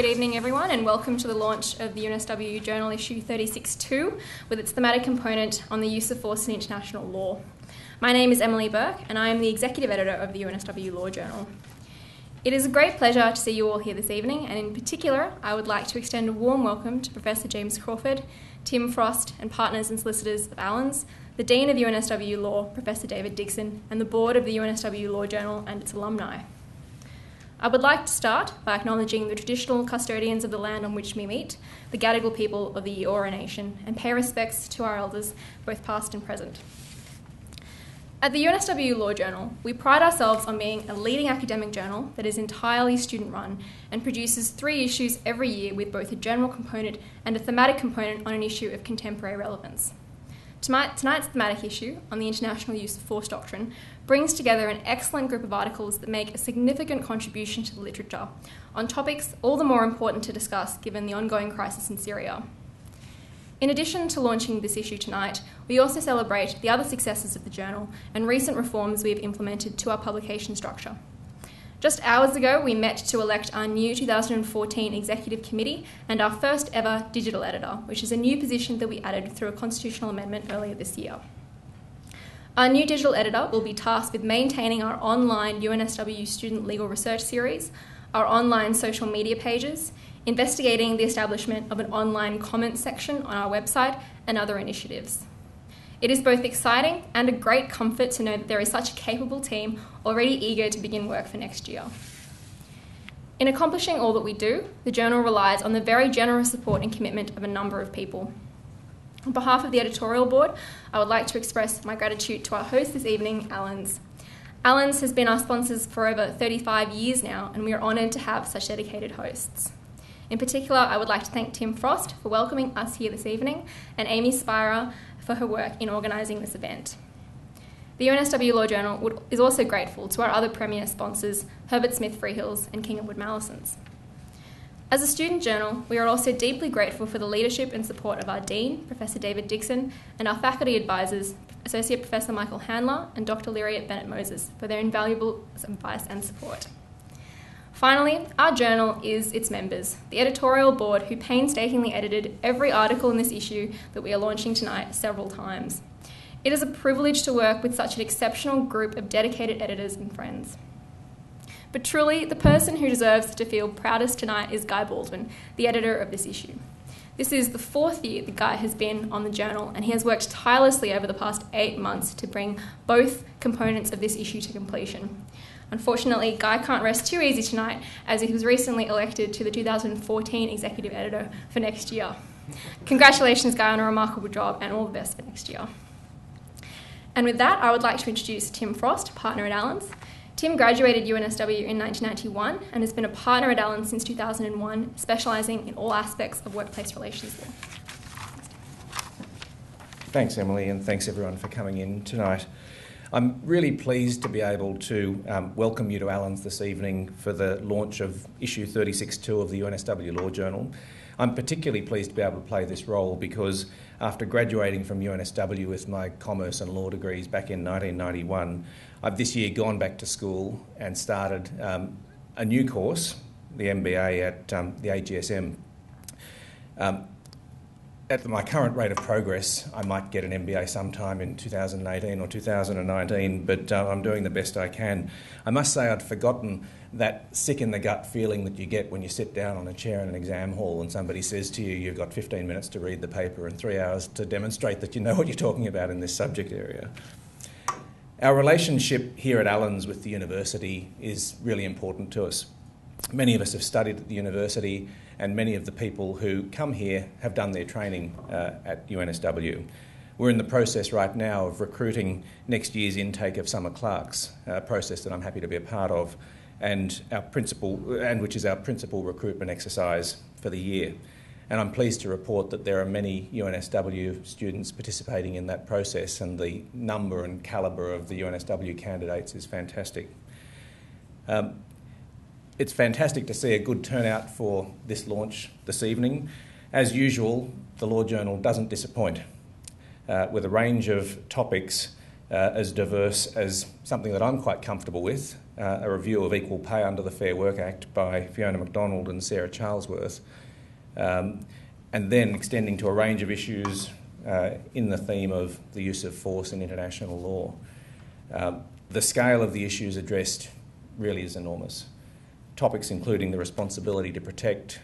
everyone, and welcome to the launch of the UNSW Journal Issue 36.2 with its thematic component on the use of force in international law. My name is Emily Burke, and I am the Executive Editor of the UNSW Law Journal. It is a great pleasure to see you all here this evening, and in particular, I would like to extend a warm welcome to Professor James Crawford, Tim Frost, and partners and solicitors of Allens, the Dean of UNSW Law, Professor David Dixon, and the Board of the UNSW Law Journal and its alumni. I would like to start by acknowledging the traditional custodians of the land on which we meet, the Gadigal people of the Eora Nation, and pay respects to our elders, both past and present. At the UNSW Law Journal, we pride ourselves on being a leading academic journal that is entirely student run and produces three issues every year with both a general component and a thematic component on an issue of contemporary relevance. Tonight's thematic issue on the international use of force doctrine brings together an excellent group of articles that make a significant contribution to the literature on topics all the more important to discuss given the ongoing crisis in Syria. In addition to launching this issue tonight, we also celebrate the other successes of the journal and recent reforms we have implemented to our publication structure. Just hours ago, we met to elect our new 2014 Executive Committee and our first ever digital editor, which is a new position that we added through a constitutional amendment earlier this year. Our new digital editor will be tasked with maintaining our online UNSW student legal research series, our online social media pages, investigating the establishment of an online comment section on our website, and other initiatives. It is both exciting and a great comfort to know that there is such a capable team already eager to begin work for next year. In accomplishing all that we do, the Journal relies on the very generous support and commitment of a number of people. On behalf of the editorial board, I would like to express my gratitude to our host this evening, Allens. Allens has been our sponsors for over 35 years now, and we are honoured to have such dedicated hosts. In particular, I would like to thank Tim Frost for welcoming us here this evening, and Amy Spira for her work in organising this event. The UNSW Law Journal would, is also grateful to our other premier sponsors, Herbert Smith Freehills and King & Wood Mallesons. As a student journal, we are also deeply grateful for the leadership and support of our Dean, Professor David Dixon, and our faculty advisors, Associate Professor Michael Handler and Dr. Lyria Bennett Moses, for their invaluable advice and support. Finally, our journal is its members, the editorial board who painstakingly edited every article in this issue that we are launching tonight several times. It is a privilege to work with such an exceptional group of dedicated editors and friends. But truly, the person who deserves to feel proudest tonight is Guy Baldwin, the editor of this issue. This is the fourth year Guy has been on the journal, and he has worked tirelessly over the past eight months to bring both components of this issue to completion. Unfortunately, Guy can't rest too easy tonight as he was recently elected to the 2014 executive editor for next year. Congratulations, Guy, on a remarkable job and all the best for next year. And with that, I would like to introduce Tim Frost, partner at Allens. Tim graduated UNSW in 1991 and has been a partner at Allen since 2001, specialising in all aspects of workplace relations law. Thanks, Emily, and thanks everyone for coming in tonight. I'm really pleased to be able to um, welcome you to Allens this evening for the launch of issue 36.2 of the UNSW Law Journal. I'm particularly pleased to be able to play this role because after graduating from UNSW with my commerce and law degrees back in 1991, I've this year gone back to school and started um, a new course, the MBA at um, the AGSM. Um, at my current rate of progress, I might get an MBA sometime in 2018 or 2019, but uh, I'm doing the best I can. I must say, I'd forgotten that sick in the gut feeling that you get when you sit down on a chair in an exam hall and somebody says to you, You've got 15 minutes to read the paper and three hours to demonstrate that you know what you're talking about in this subject area. Our relationship here at Allens with the university is really important to us. Many of us have studied at the university and many of the people who come here have done their training uh, at UNSW. We're in the process right now of recruiting next year's intake of summer clerks, a process that I'm happy to be a part of, and our principal, and which is our principal recruitment exercise for the year. And I'm pleased to report that there are many UNSW students participating in that process, and the number and calibre of the UNSW candidates is fantastic. Um, it's fantastic to see a good turnout for this launch this evening. As usual, the Law Journal doesn't disappoint, uh, with a range of topics uh, as diverse as something that I'm quite comfortable with uh, a review of equal pay under the Fair Work Act by Fiona MacDonald and Sarah Charlesworth, um, and then extending to a range of issues uh, in the theme of the use of force in international law. Um, the scale of the issues addressed really is enormous. Topics including the responsibility to protect,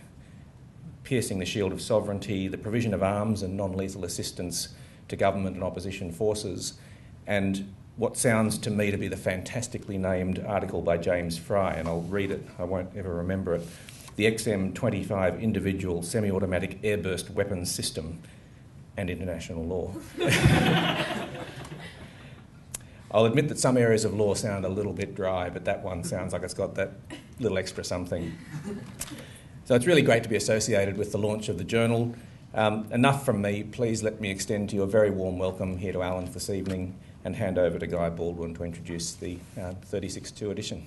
piercing the shield of sovereignty, the provision of arms and non lethal assistance to government and opposition forces, and what sounds to me to be the fantastically named article by James Fry, and I'll read it, I won't ever remember it. The XM25 Individual Semi Automatic Airburst Weapons System and International Law. I'll admit that some areas of law sound a little bit dry, but that one sounds like it's got that little extra something. So it's really great to be associated with the launch of the journal. Um, enough from me. Please let me extend to you a very warm welcome here to Allens this evening and hand over to Guy Baldwin to introduce the uh, 36.2 edition.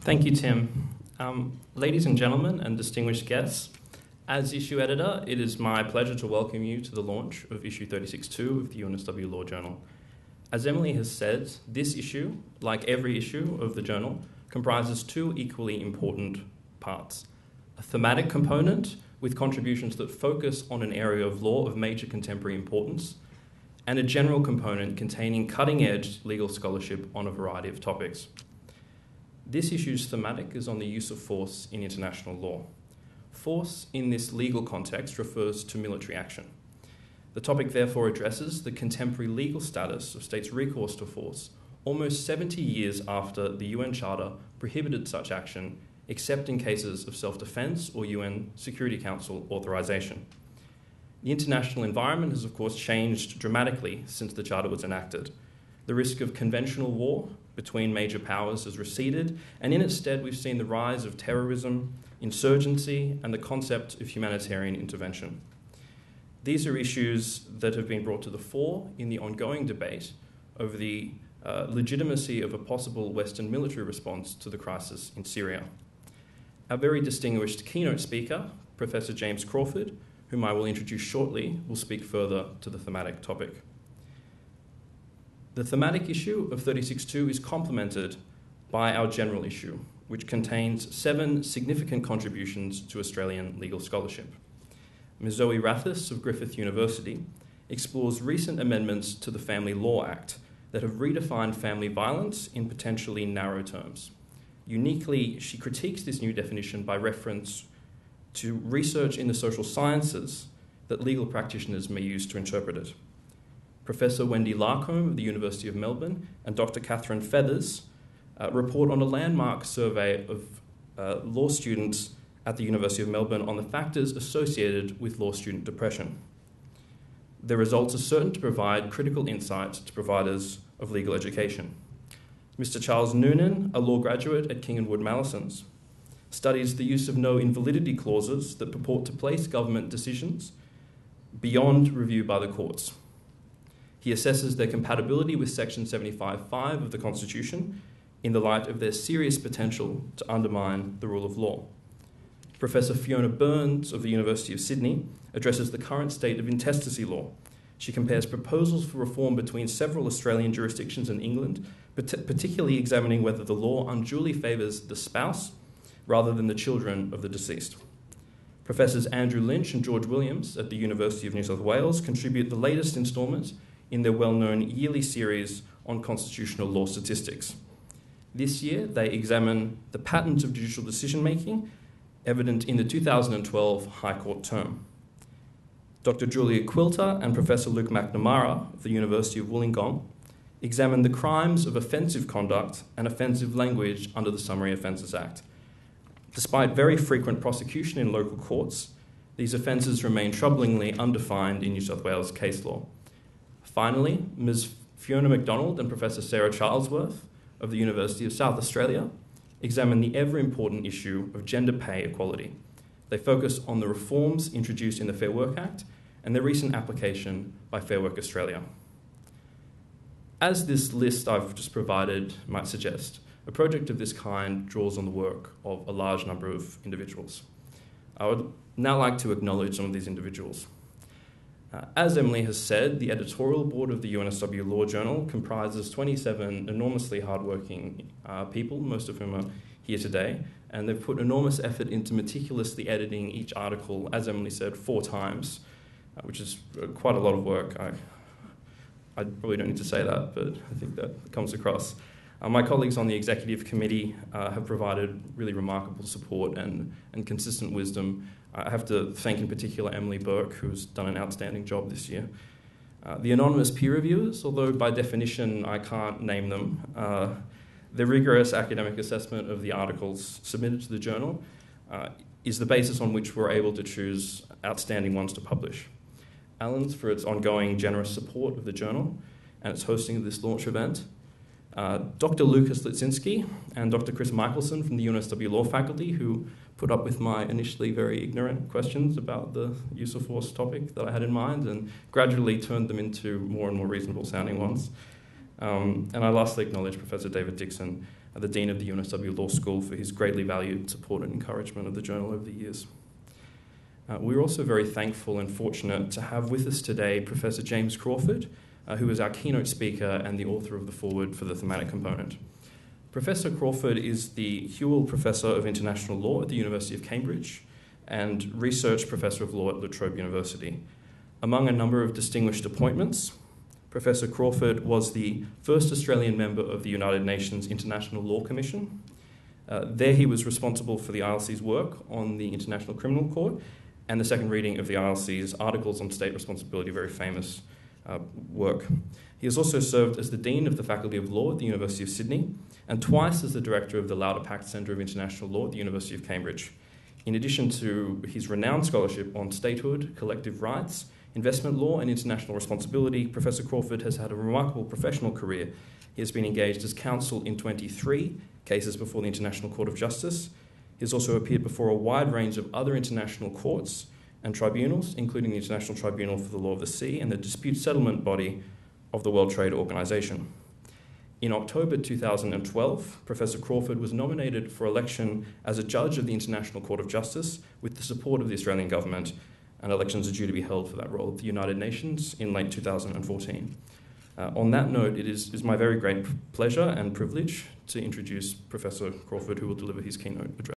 Thank you, Tim. Um, ladies and gentlemen, and distinguished guests, as issue editor, it is my pleasure to welcome you to the launch of issue 36.2 of the UNSW Law Journal. As Emily has said, this issue, like every issue of the journal, comprises two equally important parts a thematic component with contributions that focus on an area of law of major contemporary importance, and a general component containing cutting edge legal scholarship on a variety of topics. This issue's thematic is on the use of force in international law. Force in this legal context refers to military action. The topic therefore addresses the contemporary legal status of states' recourse to force almost 70 years after the UN Charter prohibited such action, except in cases of self defense or UN Security Council authorization. The international environment has, of course, changed dramatically since the Charter was enacted. The risk of conventional war between major powers has receded, and in its stead, we've seen the rise of terrorism, insurgency, and the concept of humanitarian intervention. These are issues that have been brought to the fore in the ongoing debate over the uh, legitimacy of a possible Western military response to the crisis in Syria. Our very distinguished keynote speaker, Professor James Crawford, whom I will introduce shortly, will speak further to the thematic topic. The thematic issue of 36.2 is complemented by our general issue, which contains seven significant contributions to Australian legal scholarship. Ms. Zoe Rathus of Griffith University explores recent amendments to the Family Law Act that have redefined family violence in potentially narrow terms. Uniquely, she critiques this new definition by reference to research in the social sciences that legal practitioners may use to interpret it. Professor Wendy Larcombe of the University of Melbourne and Dr. Catherine Feathers uh, report on a landmark survey of uh, law students at the University of Melbourne on the factors associated with law student depression. The results are certain to provide critical insights to providers of legal education. Mr. Charles Noonan, a law graduate at King and Wood Mallesons, studies the use of no invalidity clauses that purport to place government decisions beyond review by the courts. He assesses their compatibility with Section 75.5 of the Constitution in the light of their serious potential to undermine the rule of law. Professor Fiona Burns of the University of Sydney addresses the current state of intestacy law. She compares proposals for reform between several Australian jurisdictions and England, particularly examining whether the law unduly favours the spouse rather than the children of the deceased. Professors Andrew Lynch and George Williams at the University of New South Wales contribute the latest instalment in their well known yearly series on constitutional law statistics. This year, they examine the patterns of judicial decision making evident in the 2012 High Court term. Dr. Julia Quilter and Professor Luke McNamara of the University of Wollongong examined the crimes of offensive conduct and offensive language under the Summary Offences Act. Despite very frequent prosecution in local courts, these offences remain troublingly undefined in New South Wales case law. Finally, Ms. Fiona McDonald and Professor Sarah Charlesworth of the University of South Australia examine the ever important issue of gender pay equality. They focus on the reforms introduced in the Fair Work Act and their recent application by Fair Work Australia. As this list I've just provided might suggest, a project of this kind draws on the work of a large number of individuals. I would now like to acknowledge some of these individuals. Uh, as Emily has said, the editorial board of the UNSW Law Journal comprises 27 enormously hardworking uh, people, most of whom are here today, and they've put enormous effort into meticulously editing each article, as Emily said, four times, uh, which is uh, quite a lot of work. I, I probably don't need to say that, but I think that comes across. Uh, my colleagues on the executive committee uh, have provided really remarkable support and, and consistent wisdom. I have to thank in particular Emily Burke, who's done an outstanding job this year. Uh, the anonymous peer reviewers, although by definition I can't name them, uh, the rigorous academic assessment of the articles submitted to the journal uh, is the basis on which we're able to choose outstanding ones to publish. Allens for its ongoing generous support of the journal and its hosting of this launch event, uh, Dr. Lucas Lixinski and Dr. Chris Michaelsen from the UNSW Law faculty, who put up with my initially very ignorant questions about the use of force topic that I had in mind and gradually turned them into more and more reasonable sounding ones. Um, and I lastly acknowledge Professor David Dixon, uh, the Dean of the UNSW Law School, for his greatly valued support and encouragement of the journal over the years. Uh, we're also very thankful and fortunate to have with us today Professor James Crawford, uh, who is our keynote speaker and the author of the foreword for the thematic component. Professor Crawford is the Whewell Professor of International Law at the University of Cambridge and Research Professor of Law at La Trobe University. Among a number of distinguished appointments, Professor Crawford was the first Australian member of the United Nations International Law Commission. Uh, there, he was responsible for the ILC's work on the International Criminal Court and the second reading of the ILC's Articles on State Responsibility, very famous uh, work. He has also served as the Dean of the Faculty of Law at the University of Sydney and twice as the Director of the Lauterpacht Centre of International Law at the University of Cambridge. In addition to his renowned scholarship on statehood, collective rights, investment law, and international responsibility, Professor Crawford has had a remarkable professional career. He has been engaged as counsel in 23 cases before the International Court of Justice. He has also appeared before a wide range of other international courts and tribunals, including the International Tribunal for the Law of the Sea and the dispute settlement body of the World Trade Organization. In October 2012, Professor Crawford was nominated for election as a judge of the International Court of Justice with the support of the Australian Government, and elections are due to be held for that role at the United Nations in late 2014. Uh, on that note, it is, is my very great pleasure and privilege to introduce Professor Crawford, who will deliver his keynote address.